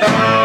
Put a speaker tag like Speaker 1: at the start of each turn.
Speaker 1: Bye.